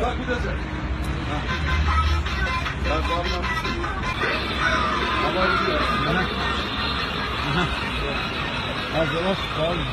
Takip edecek. Ben bu abiden bir şey Haber gidiyor. Az yavaş, sağ olun.